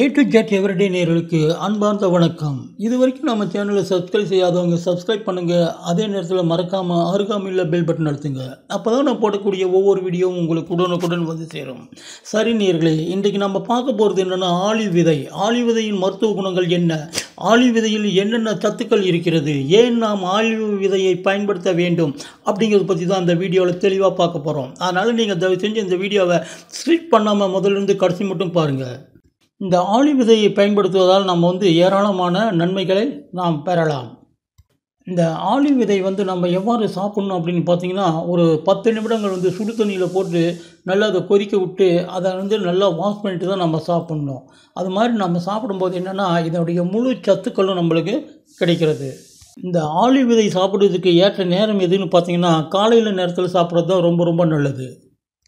A to Z everyday நேர்களுக்கு அன்பார்ந்த வணக்கம். இது வரைக்கும் நம்ம சேனலை சப்ஸ்கிரைப் செய்யாதவங்க சப்ஸ்கிரைப் பண்ணுங்கள் அதே நேரத்தில் மறக்காமல் அருகாமையில் பெல் பட்டன் அழுத்துங்க. அப்போ தான் நான் போடக்கூடிய ஒவ்வொரு வீடியோவும் உங்களுக்கு உடனுக்குடன் வந்து சேரும். சரி நேர்களே இன்றைக்கு நம்ம பார்க்க போகிறது என்னென்னா ஆளி விதை. ஆளி விதையின் மருத்துவ குணங்கள் என்ன? ஆளி விதையில் என்னென்ன சத்துக்கள் இருக்கிறது? ஏன் நாம் ஆளி விதையை பயன்படுத்த வேண்டும்? அப்படிங்கிறத பற்றி தான் அந்த வீடியோவில் தெளிவாக பார்க்க போகிறோம் அதனால் நீங்கள் தயவு செஞ்சு இந்த வீடியோவை ஸ்கிப் பண்ணாமல் முதல்ல இருந்து கடைசி மட்டும் பாருங்கள் இந்த ஆளி விதையை பயன்படுத்துவதால் நம்ம வந்து ஏராளமான நன்மைகளை நாம் பெறலாம். இந்த ஆளி விதை வந்து நம்ம எவ்வாறு சாப்பிட்ணும் அப்படின்னு பார்த்தீங்கன்னா ஒரு பத்து நிமிடங்கள் வந்து சுடு தண்ணியில் போட்டு நல்லா அதை கொதிக்க விட்டு அதை வந்து நல்லா வாஷ் பண்ணிட்டு தான் நம்ம சாப்பிட்ணும். அது மாதிரி நம்ம சாப்பிடும்போது என்னென்னா இதனுடைய முழு சத்துக்களும் நம்மளுக்கு கிடைக்கிறது. இந்த ஆளி விதை சாப்பிட்றதுக்கு ஏற்ற நேரம் எதுன்னு பார்த்தீங்கன்னா காலையில் நேரத்தில் சாப்பிட்றது தான் ரொம்ப ரொம்ப நல்லது.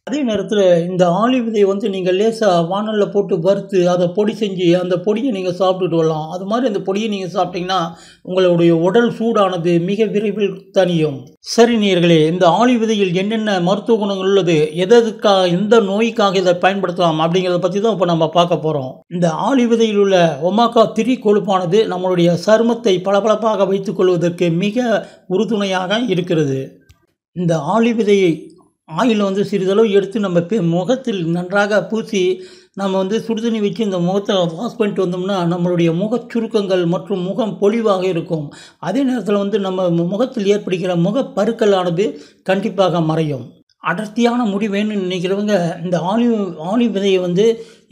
அதே நேரத்தில் இந்த ஆளி விதையை வந்து நீங்கள் லேசாக வானலில் போட்டு வறுத்து அதை பொடி செஞ்சு அந்த பொடியை நீங்கள் சாப்பிட்டுட்டு வரலாம். அது மாதிரி அந்த பொடியை நீங்கள் சாப்பிட்டீங்கன்னா உங்களுடைய உடல் சூடானது மிக விரைவில் தனியும் சரி நேர்களே இந்த ஆளி விதையில் என்னென்ன மருத்துவ குணங்கள் உள்ளது எதற்காக எந்த நோய்க்காக இதை பயன்படுத்தலாம் அப்படிங்கிறத பற்றி தான் இப்போ நம்ம பார்க்க போகிறோம் இந்த ஆளி விதையில் உள்ள ஒமாக்கா திரி கொழுப்பானது நம்மளுடைய சருமத்தை பளபளப்பாக வைத்துக் கொள்வதற்கு மிக உறுதுணையாக இருக்கிறது. இந்த ஆளி விதையை ஆயில் வந்து சிறிதளவு எடுத்து நம்ம முகத்தில் நன்றாக பூசி நம்ம வந்து சுடுதண்ணி வச்சு இந்த முகத்தை வாஷ் பண்ணிட்டு வந்தோம்னா நம்மளுடைய முகச் சுருக்கங்கள் மற்றும் முகம் பொலிவாக இருக்கும். அதே நேரத்தில் வந்து நம்ம முகத்தில் ஏற்படுகிற முகப்பருக்களானது கண்டிப்பாக மறையும். அடர்த்தியான முடி வேணும்னு நினைக்கிறவங்க இந்த ஆலிவ் ஆலிவ் விதையை வந்து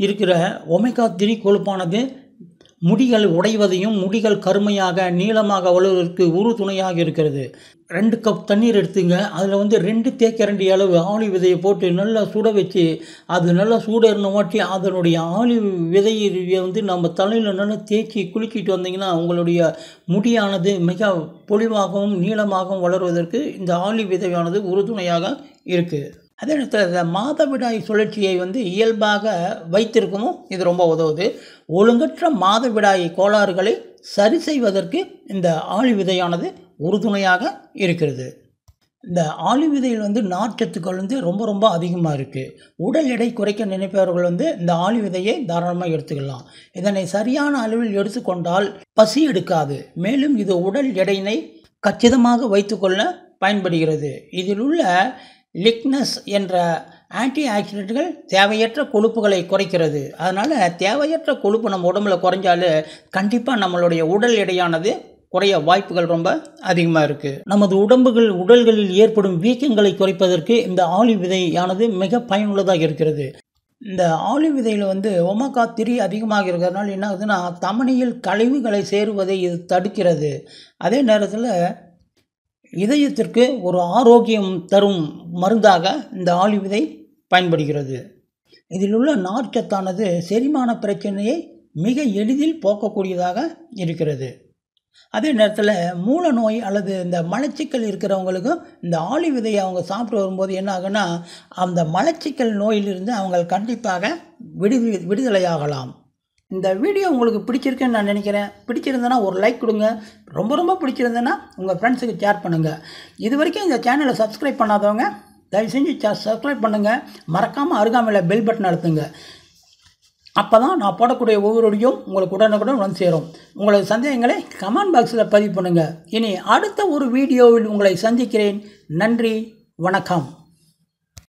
இருக்கிற ஒமேகா திரி கொழுப்பானது முடிகள் உடைவதையும் முடிகள் கருமையாக நீளமாக வளர்வதற்கு உறுதுணையாக இருக்கிறது. ரெண்டு கப் தண்ணீர் எடுத்துங்க. அதில் வந்து ரெண்டு தேக்கரண்டி அளவு ஆளி விதையை போட்டு நல்லா சுட வச்சு அது நல்லா சூடர்னு மாட்டி அதனுடைய ஆளி விதையை வந்து நம்ம தலையில் நல்லா தேய்ச்சி குளிக்கிட்டு வந்தீங்கன்னா உங்களுடைய முடியானது மிக பொலிவாகவும் நீளமாகவும் வளர்வதற்கு இந்த ஆளி விதையானது உறுதுணையாக இருக்குது அதே நேரத்தில் இந்த மாதவிடாய் சுழற்சியை வந்து இயல்பாக வைத்திருக்கவும் இது ரொம்ப உதவுது. ஒழுங்கற்ற மாதவிடாய் கோளாறுகளை சரி செய்வதற்கு இந்த ஆழி விதையானது உறுதுணையாக இருக்கிறது. இந்த ஆளி விதையில் வந்து நார்ச்சத்துக்கள் வந்து ரொம்ப ரொம்ப அதிகமாக இருக்குது உடல் எடை குறைக்க நினைப்பவர்கள் வந்து இந்த ஆளி விதையை தாராளமாக எடுத்துக்கலாம். இதனை சரியான அளவில் எடுத்துக்கொண்டால் பசி எடுக்காது. மேலும் இது உடல் எடையினை கச்சிதமாக வைத்துக்கொள்ள பயன்படுகிறது. இதில் உள்ள லிக்னஸ் என்ற ஆன்டி ஆக்சிடென்ட்கள் தேவையற்ற கொழுப்புகளை குறைக்கிறது. அதனால் தேவையற்ற கொழுப்பு நம்ம உடம்புல குறைஞ்சாலே கண்டிப்பாக நம்மளுடைய உடல் எடையானது குறைய வாய்ப்புகள் ரொம்ப அதிகமாக இருக்குது நமது உடம்புகள் உடல்களில் ஏற்படும் வீக்கங்களை குறைப்பதற்கு இந்த ஆலி விதையானது மிக பயனுள்ளதாக இருக்கிறது. இந்த ஆலி விதையில் வந்து ஒமகா திரி அதிகமாக இருக்கிறதுனால என்ன ஆகுதுன்னா தமனியில் கழிவுகளை சேருவதை இது தடுக்கிறது. அதே நேரத்தில் இதயத்திற்கு ஒரு ஆரோக்கியம் தரும் மருந்தாக இந்த ஆளி விதை பயன்படுகிறது. இதில் உள்ள நார்ச்சத்தானது செரிமான பிரச்சனையை மிக எளிதில் போக்கக்கூடியதாக இருக்கிறது. அதே நேரத்தில் மூல நோய் அல்லது இந்த மலச்சிக்கல் இருக்கிறவங்களுக்கும் இந்த ஆளி விதையை அவங்க சாப்பிட்டு வரும்போது என்ன ஆகுன்னா அந்த மலச்சிக்கல் நோயிலிருந்து அவங்க கண்டிப்பாக விடு விடுதலையாகலாம். இந்த வீடியோ உங்களுக்கு பிடிச்சிருக்குன்னு நான் நினைக்கிறேன். பிடிச்சிருந்தேன்னா ஒரு லைக் கொடுங்க. ரொம்ப ரொம்ப பிடிச்சிருந்தேன்னா உங்கள் ஃப்ரெண்ட்ஸுக்கு ஷேர் பண்ணுங்கள் இது வரைக்கும் இந்த சேனலை சப்ஸ்கிரைப் பண்ணாதவங்க தயவு செஞ்சு சப்ஸ்கிரைப் பண்ணுங்கள் மறக்காமல் அருகாமையில் பெல் பட்டன் அழுத்துங்க. அப்போ தான் நான் போடக்கூடிய ஒவ்வொரு உங்களுக்கு உடனுக்குடன் வந்து சேரும். உங்களது சந்தேகங்களை கமெண்ட் பாக்ஸில் பதிவு பண்ணுங்கள் இனி அடுத்த ஒரு வீடியோவில் உங்களை சந்திக்கிறேன். நன்றி வணக்கம்.